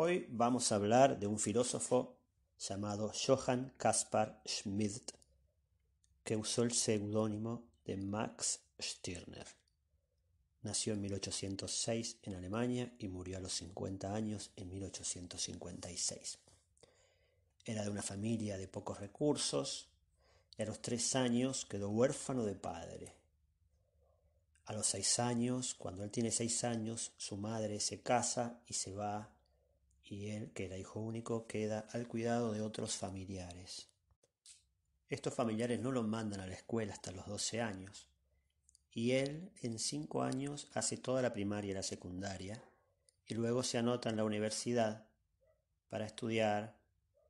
Hoy vamos a hablar de un filósofo llamado Johann Caspar Schmidt, que usó el seudónimo de Max Stirner. Nació en 1806 en Alemania y murió a los 50 años en 1856. Era de una familia de pocos recursos y a los tres años quedó huérfano de padre. A los seis años, cuando él tiene seis años, su madre se casa y se va y él, que era hijo único, queda al cuidado de otros familiares. Estos familiares no lo mandan a la escuela hasta los 12 años, y él en cinco años hace toda la primaria y la secundaria, y luego se anota en la universidad para estudiar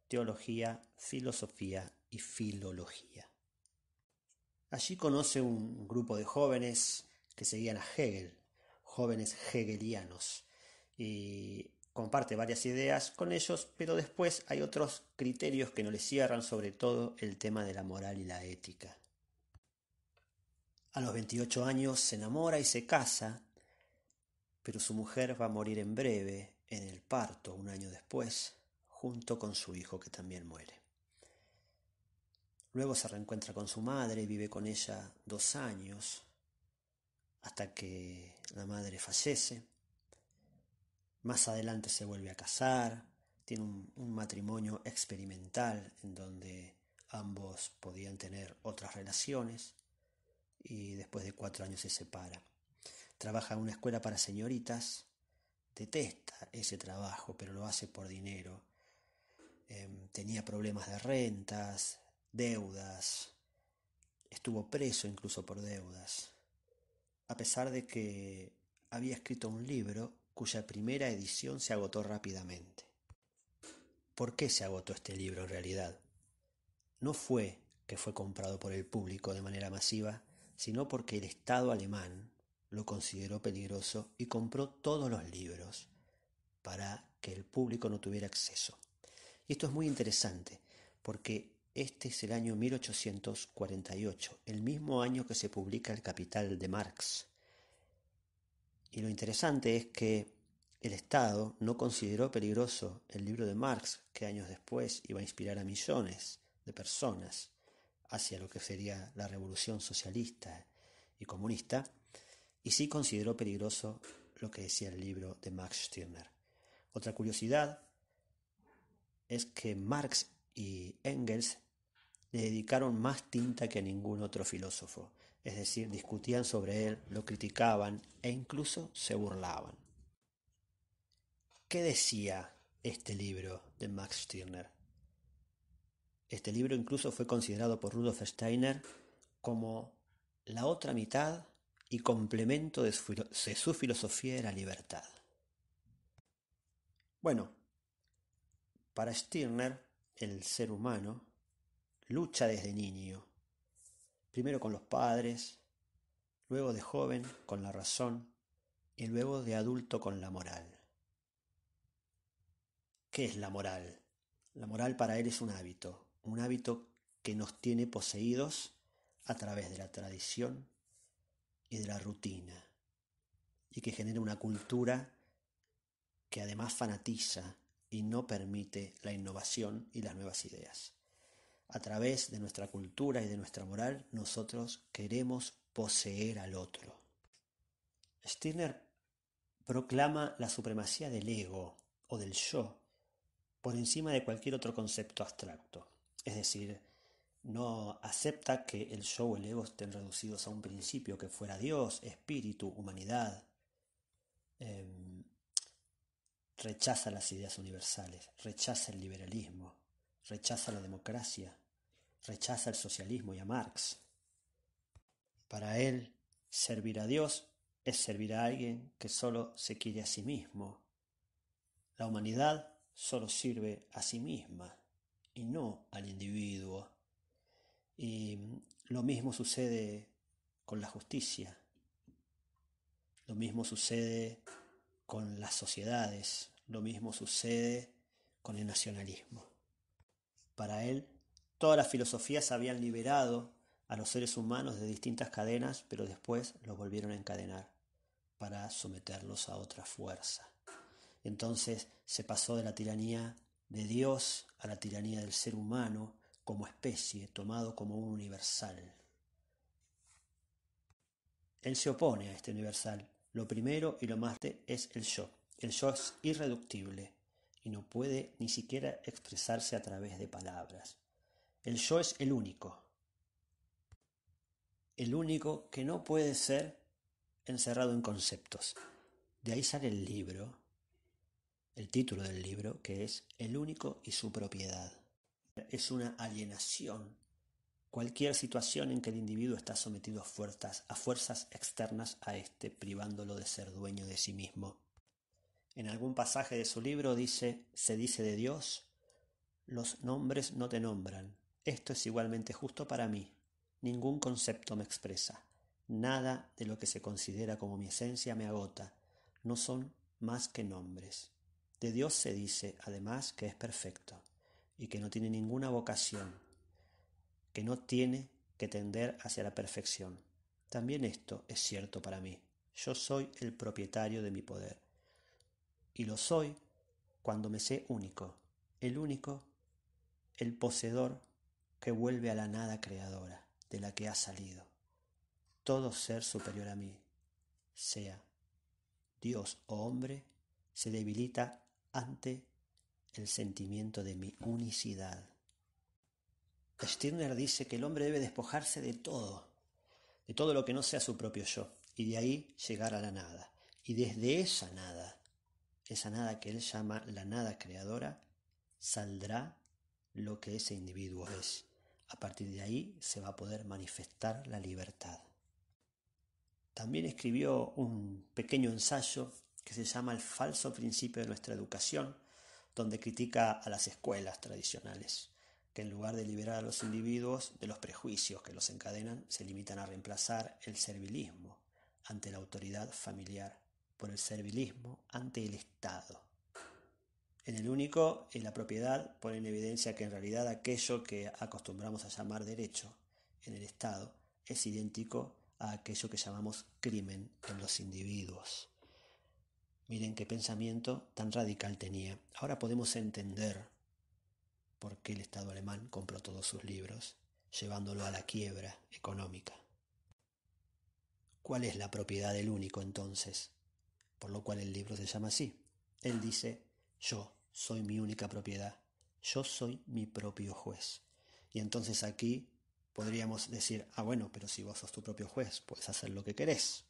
teología, filosofía y filología. Allí conoce un grupo de jóvenes que seguían a Hegel, jóvenes hegelianos, y comparte varias ideas con ellos, pero después hay otros criterios que no le cierran, sobre todo el tema de la moral y la ética. A los 28 años se enamora y se casa, pero su mujer va a morir en breve, en el parto, un año después, junto con su hijo que también muere. Luego se reencuentra con su madre, vive con ella dos años, hasta que la madre fallece. Más adelante se vuelve a casar, tiene un, matrimonio experimental en donde ambos podían tener otras relaciones y después de cuatro años se separa. Trabaja en una escuela para señoritas, detesta ese trabajo, pero lo hace por dinero. Em, tenía problemas de rentas, deudas, estuvo preso incluso por deudas, a pesar de que había escrito un libro cuya primera edición se agotó rápidamente. ¿Por qué se agotó este libro en realidad? No fue que fue comprado por el público de manera masiva, sino porque el Estado alemán lo consideró peligroso y compró todos los libros para que el público no tuviera acceso. Y esto es muy interesante, porque este es el año 1848, el mismo año que se publica El Capital de Marx. Y lo interesante es que el Estado no consideró peligroso el libro de Marx, que años después iba a inspirar a millones de personas hacia lo que sería la revolución socialista y comunista, y sí consideró peligroso lo que decía el libro de Max Stirner. Otra curiosidad es que Marx y Engels le dedicaron más tinta que a ningún otro filósofo, es decir, discutían sobre él, lo criticaban e incluso se burlaban. ¿Qué decía este libro de Max Stirner? Este libro incluso fue considerado por Rudolf Steiner como la otra mitad y complemento de su, filosofía de la libertad. Bueno, para Stirner, el ser humano lucha desde niño, primero con los padres, luego de joven con la razón y luego de adulto con la moral. ¿Qué es la moral? La moral para él es un hábito, un hábito que nos tiene poseídos a través de la tradición y de la rutina, y que genera una cultura que además fanatiza y no permite la innovación y las nuevas ideas. A través de nuestra cultura y de nuestra moral, nosotros queremos poseer al otro. Stirner proclama la supremacía del ego o del yo por encima de cualquier otro concepto abstracto. Es decir, no acepta que el yo o el ego estén reducidos a un principio que fuera Dios, espíritu, humanidad. Em, rechaza las ideas universales, rechaza el liberalismo, rechaza la democracia, rechaza el socialismo y a Marx. Para él, servir a Dios es servir a alguien que solo se quiere a sí mismo. La humanidad solo sirve a sí misma y no al individuo. Y lo mismo sucede con la justicia. Lo mismo sucede con las sociedades. Lo mismo sucede con el nacionalismo. Para él, todas las filosofías habían liberado a los seres humanos de distintas cadenas, pero después los volvieron a encadenar para someterlos a otra fuerza. Entonces se pasó de la tiranía de Dios a la tiranía del ser humano como especie, tomado como un universal. Él se opone a este universal. Lo primero y lo más es el yo. El yo es irreductible y no puede ni siquiera expresarse a través de palabras. El yo es el único. El único que no puede ser encerrado en conceptos. De ahí sale el libro, el título del libro, que es El único y su propiedad. Es una alienación. Cualquier situación en que el individuo está sometido a fuerzas, a fuerzas externas a éste, privándolo de ser dueño de sí mismo. En algún pasaje de su libro dice, se dice de Dios, los nombres no te nombran. Esto es igualmente justo para mí. Ningún concepto me expresa. Nada de lo que se considera como mi esencia me agota. No son más que nombres. De Dios se dice, además, que es perfecto y que no tiene ninguna vocación, que no tiene que tender hacia la perfección. También esto es cierto para mí. Yo soy el propietario de mi poder. Y lo soy cuando me sé único, el único, el poseedor que vuelve a la nada creadora de la que ha salido. Todo ser superior a mí, sea Dios o hombre, se debilita ante el sentimiento de mi unicidad. Stirner dice que el hombre debe despojarse de todo, de todo lo que no sea su propio yo, y de ahí llegar a la nada. Y desde esa nada, esa nada que él llama la nada creadora, saldrá lo que ese individuo es. A partir de ahí se va a poder manifestar la libertad. También escribió un pequeño ensayo que se llama El falso principio de nuestra educación, donde critica a las escuelas tradicionales, que en lugar de liberar a los individuos de los prejuicios que los encadenan, se limitan a reemplazar el servilismo ante la autoridad familiar por el servilismo ante el Estado. En el único y la propiedad pone en evidencia que en realidad aquello que acostumbramos a llamar derecho en el Estado es idéntico a aquello que llamamos crimen en los individuos. Miren qué pensamiento tan radical tenía. Ahora podemos entender por qué el Estado alemán compró todos sus libros, llevándolo a la quiebra económica. ¿Cuál es la propiedad del único entonces? Por lo cual el libro se llama así. Él dice, yo soy mi única propiedad, yo soy mi propio juez. Y entonces aquí podríamos decir, ah bueno, pero si vos sos tu propio juez, puedes hacer lo que querés.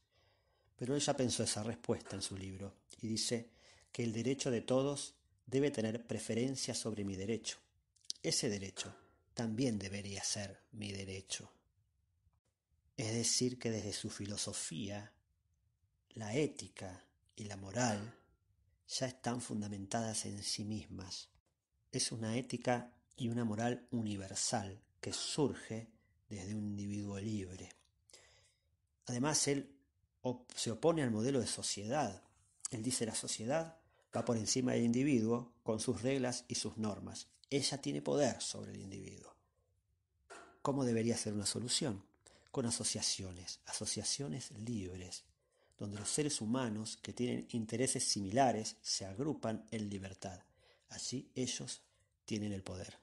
Pero ella pensó esa respuesta en su libro y dice que el derecho de todos debe tener preferencia sobre mi derecho. Ese derecho también debería ser mi derecho. Es decir, que desde su filosofía, la ética y la moral ya están fundamentadas en sí mismas. Es una ética y una moral universal que surge desde un individuo libre. Además, él se opone al modelo de sociedad. Él dice la sociedad va por encima del individuo con sus reglas y sus normas. Ella tiene poder sobre el individuo. ¿Cómo debería ser una solución? Con asociaciones, asociaciones libres, donde los seres humanos que tienen intereses similares se agrupan en libertad. Así ellos tienen el poder.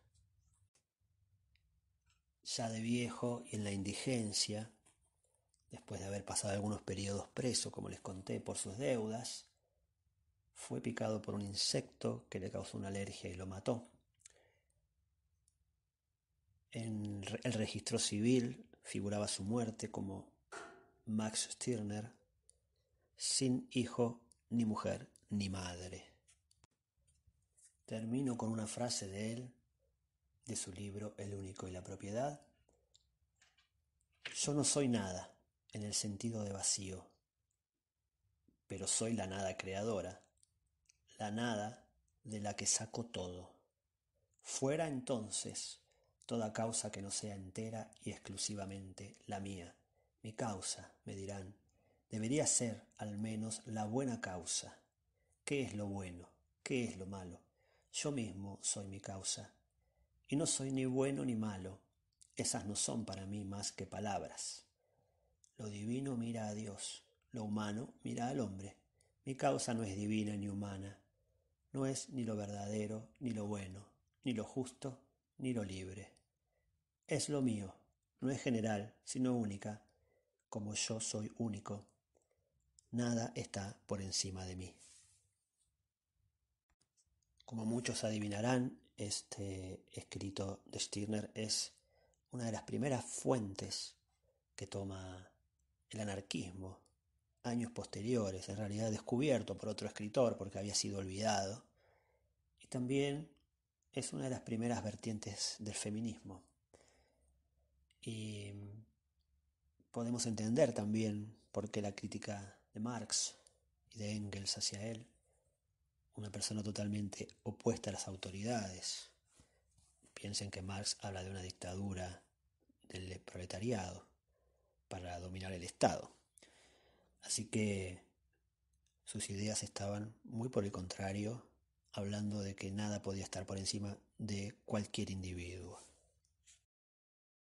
Ya de viejo y en la indigencia, después de haber pasado algunos periodos preso, como les conté, por sus deudas, fue picado por un insecto que le causó una alergia y lo mató. En el registro civil figuraba su muerte como Max Stirner, sin hijo, ni mujer, ni madre. Termino con una frase de él, de su libro El único y la propiedad. Yo no soy nada, en el sentido de vacío, pero soy la nada creadora, la nada de la que saco todo. Fuera entonces toda causa que no sea entera y exclusivamente la mía. Mi causa, me dirán, debería ser al menos la buena causa. ¿Qué es lo bueno? ¿Qué es lo malo? Yo mismo soy mi causa. Y no soy ni bueno ni malo. Esas no son para mí más que palabras. Lo divino mira a Dios, lo humano mira al hombre. Mi causa no es divina ni humana, no es ni lo verdadero, ni lo bueno, ni lo justo, ni lo libre. Es lo mío, no es general, sino única, como yo soy único. Nada está por encima de mí. Como muchos adivinarán, este escrito de Stirner es una de las primeras fuentes que toma el anarquismo, años posteriores, en realidad descubierto por otro escritor porque había sido olvidado, y también es una de las primeras vertientes del feminismo. Y podemos entender también por qué la crítica de Marx y de Engels hacia él, una persona totalmente opuesta a las autoridades. Piensen que Marx habla de una dictadura del proletariado para dominar el Estado. Así que sus ideas estaban muy por el contrario, hablando de que nada podía estar por encima de cualquier individuo.